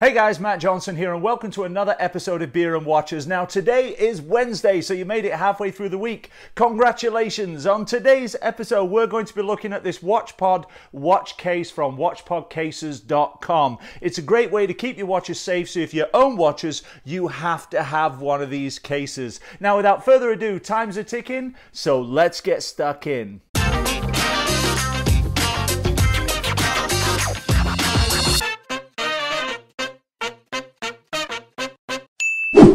Hey guys, Matt Johnson here, and welcome to another episode of Beer and Watches. Now, today is Wednesday, so you made it halfway through the week. Congratulations! On today's episode, we're going to be looking at this WatchPod watch case from WatchPodcases.com. It's a great way to keep your watches safe, so if you own watches, you have to have one of these cases. Now, without further ado, time's are ticking, so let's get stuck in.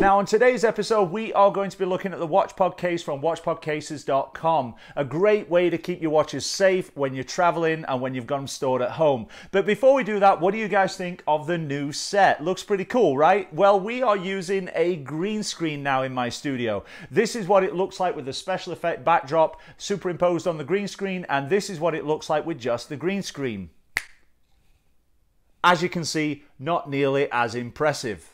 Now, on today's episode, we are going to be looking at the WatchPod case from WatchPodcases.com. A great way to keep your watches safe when you're traveling and when you've got them stored at home. But before we do that, what do you guys think of the new set? Looks pretty cool, right? Well, we are using a green screen now in my studio. This is what it looks like with the special effect backdrop superimposed on the green screen, and this is what it looks like with just the green screen. As you can see, not nearly as impressive.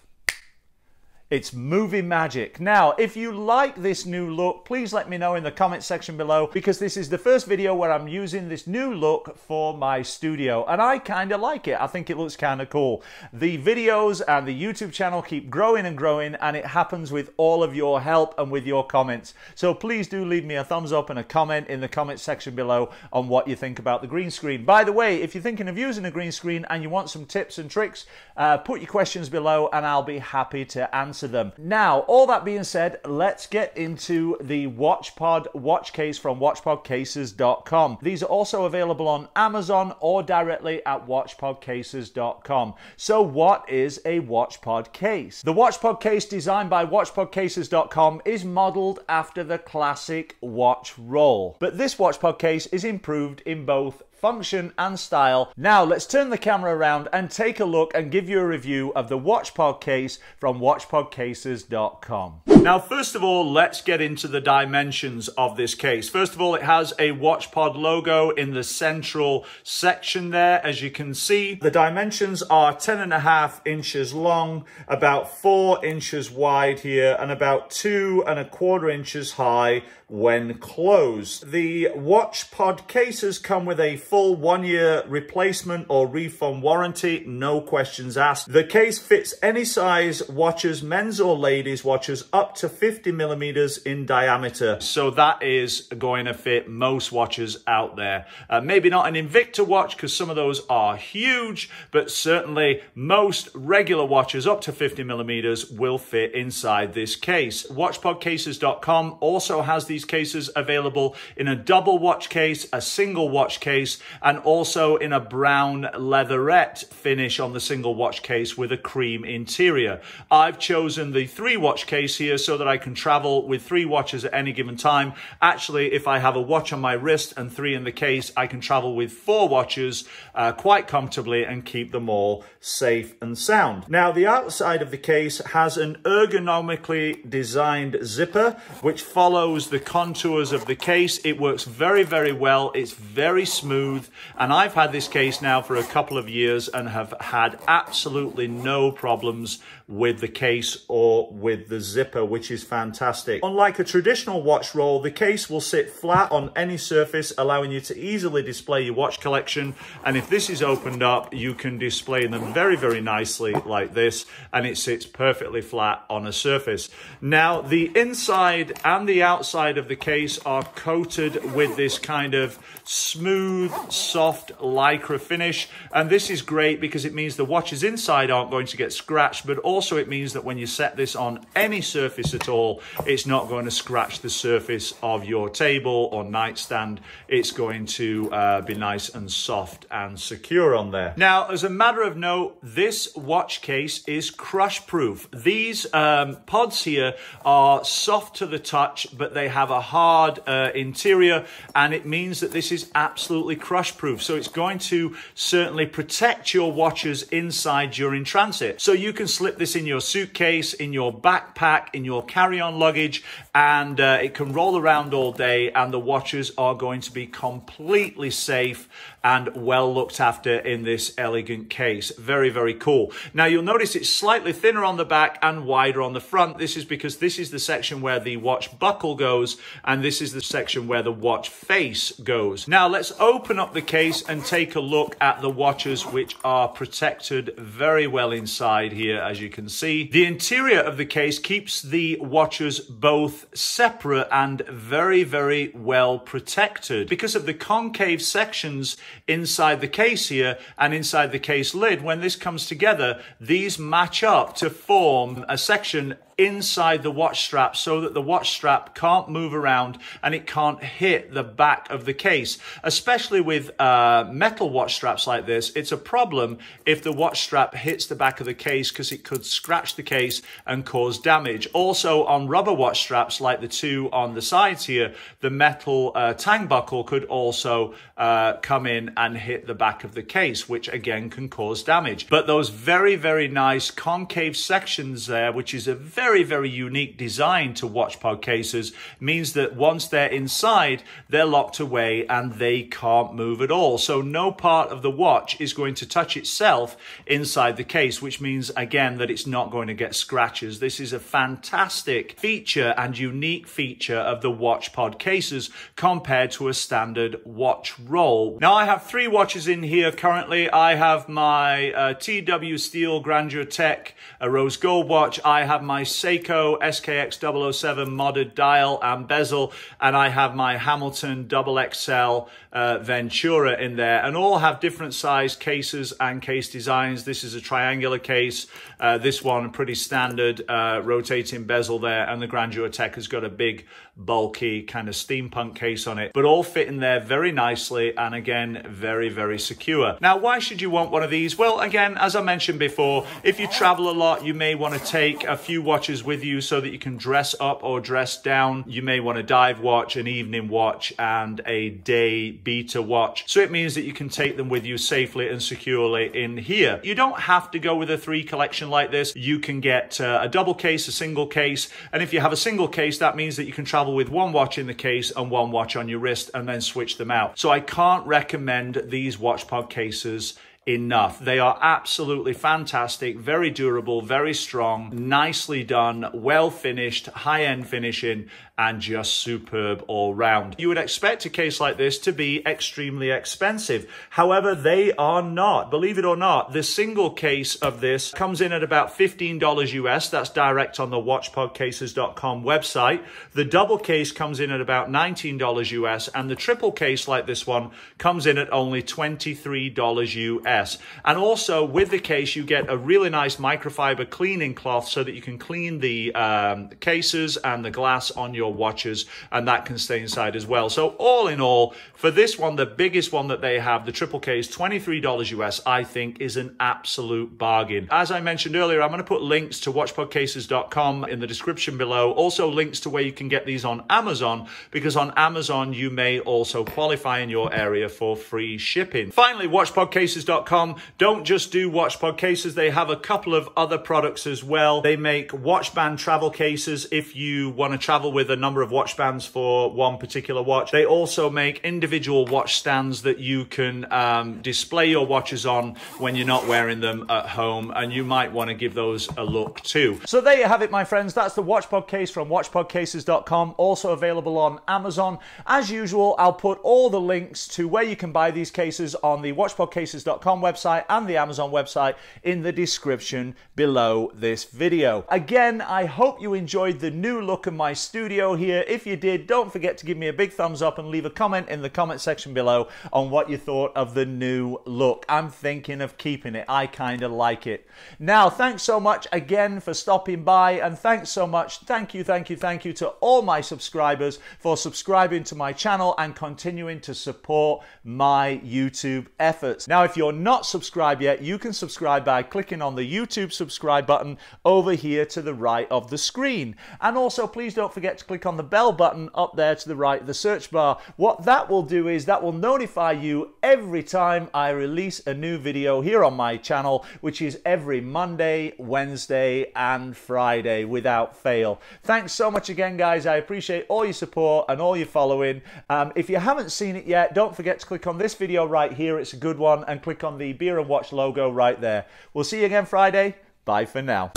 It's movie magic. Now, if you like this new look, please let me know in the comment section below because this is the first video where I'm using this new look for my studio and I kind of like it. I think it looks kind of cool. The videos and the YouTube channel keep growing and growing and it happens with all of your help and with your comments. So please do leave me a thumbs up and a comment in the comment section below on what you think about the green screen. By the way, if you're thinking of using a green screen and you want some tips and tricks, uh, put your questions below and I'll be happy to answer answer them. Now, all that being said, let's get into the WatchPod watch case from watchpodcases.com. These are also available on Amazon or directly at watchpodcases.com. So, what is a WatchPod case? The WatchPod case designed by watchpodcases.com is modeled after the classic watch roll. But this WatchPod case is improved in both function and style. Now let's turn the camera around and take a look and give you a review of the WatchPod case from watchpodcases.com. Now first of all let's get into the dimensions of this case. First of all it has a WatchPod logo in the central section there as you can see. The dimensions are 10 and a half inches long, about 4 inches wide here and about 2 and a quarter inches high when closed. The WatchPod cases come with a full one year replacement or refund warranty, no questions asked. The case fits any size watches, men's or ladies watches up to 50 millimeters in diameter. So that is going to fit most watches out there. Uh, maybe not an Invicta watch because some of those are huge, but certainly most regular watches up to 50 millimeters will fit inside this case. WatchPodcases.com also has these cases available in a double watch case, a single watch case, and also in a brown leatherette finish on the single watch case with a cream interior. I've chosen the three watch case here so that I can travel with three watches at any given time. Actually, if I have a watch on my wrist and three in the case, I can travel with four watches uh, quite comfortably and keep them all safe and sound. Now, the outside of the case has an ergonomically designed zipper, which follows the contours of the case. It works very, very well. It's very smooth smooth. And I've had this case now for a couple of years and have had absolutely no problems with the case or with the zipper, which is fantastic. Unlike a traditional watch roll, the case will sit flat on any surface, allowing you to easily display your watch collection. And if this is opened up, you can display them very, very nicely like this, and it sits perfectly flat on a surface. Now, the inside and the outside of the case are coated with this kind of smooth, soft lycra finish. And this is great because it means the watches inside aren't going to get scratched, but also it means that when you set this on any surface at all, it's not going to scratch the surface of your table or nightstand. It's going to uh, be nice and soft and secure on there. Now, as a matter of note, this watch case is crush proof. These um, pods here are soft to the touch, but they have a hard uh, interior, and it means that this is absolutely crush proof. So it's going to certainly protect your watches inside during transit. So you can slip this in your suitcase, in your backpack, in your carry-on luggage, and uh, it can roll around all day and the watches are going to be completely safe and well looked after in this elegant case. Very, very cool. Now you'll notice it's slightly thinner on the back and wider on the front. This is because this is the section where the watch buckle goes and this is the section where the watch face goes. Now let's open open up the case and take a look at the watches which are protected very well inside here as you can see. The interior of the case keeps the watches both separate and very very well protected because of the concave sections inside the case here and inside the case lid when this comes together these match up to form a section inside the watch strap so that the watch strap can't move around and it can't hit the back of the case. Especially with uh, metal watch straps like this, it's a problem if the watch strap hits the back of the case because it could scratch the case and cause damage. Also on rubber watch straps like the two on the sides here, the metal uh, tang buckle could also uh, come in and hit the back of the case, which again can cause damage. But those very, very nice concave sections there, which is a very very, unique design to WatchPod cases means that once they're inside, they're locked away and they can't move at all. So no part of the watch is going to touch itself inside the case, which means again that it's not going to get scratches. This is a fantastic feature and unique feature of the WatchPod cases compared to a standard watch roll. Now I have three watches in here currently. I have my uh, TW Steel Grandeur Tech, a rose gold watch. I have my Seiko SKX 007 modded dial and bezel, and I have my Hamilton double XL uh, Ventura in there, and all have different size cases and case designs. This is a triangular case. Uh, this one pretty standard uh, rotating bezel there, and the Grandeur Tech has got a big, bulky kind of steampunk case on it, but all fit in there very nicely, and again, very, very secure. Now, why should you want one of these? Well, again, as I mentioned before, if you travel a lot, you may want to take a few watches with you so that you can dress up or dress down. You may want a dive watch, an evening watch, and a day beta watch. So it means that you can take them with you safely and securely in here. You don't have to go with a three collection like this. You can get uh, a double case, a single case. And if you have a single case, that means that you can travel with one watch in the case and one watch on your wrist and then switch them out. So I can't recommend these WatchPod cases enough. They are absolutely fantastic, very durable, very strong, nicely done, well finished, high end finishing, and just superb all round. You would expect a case like this to be extremely expensive. However, they are not. Believe it or not, the single case of this comes in at about $15 US. That's direct on the watchpodcases.com website. The double case comes in at about $19 US and the triple case like this one comes in at only $23 US. And also with the case, you get a really nice microfiber cleaning cloth so that you can clean the um, cases and the glass on your your watches and that can stay inside as well. So all in all, for this one, the biggest one that they have, the triple K is $23 US, I think is an absolute bargain. As I mentioned earlier, I'm going to put links to watchpodcases.com in the description below. Also links to where you can get these on Amazon because on Amazon, you may also qualify in your area for free shipping. Finally, watchpodcases.com. Don't just do watchpod cases. They have a couple of other products as well. They make watch band travel cases if you want to travel with a number of watch bands for one particular watch. They also make individual watch stands that you can um, display your watches on when you're not wearing them at home, and you might want to give those a look too. So there you have it, my friends. That's the WatchPod case from watchpodcases.com, also available on Amazon. As usual, I'll put all the links to where you can buy these cases on the watchpodcases.com website and the Amazon website in the description below this video. Again, I hope you enjoyed the new look of my studio here. If you did, don't forget to give me a big thumbs up and leave a comment in the comment section below on what you thought of the new look. I'm thinking of keeping it. I kind of like it. Now, thanks so much again for stopping by and thanks so much. Thank you, thank you, thank you to all my subscribers for subscribing to my channel and continuing to support my YouTube efforts. Now, if you're not subscribed yet, you can subscribe by clicking on the YouTube subscribe button over here to the right of the screen. And also, please don't forget to click on the bell button up there to the right of the search bar. What that will do is that will notify you every time I release a new video here on my channel, which is every Monday, Wednesday, and Friday without fail. Thanks so much again, guys. I appreciate all your support and all your following. Um, if you haven't seen it yet, don't forget to click on this video right here. It's a good one. And click on the Beer and Watch logo right there. We'll see you again Friday. Bye for now.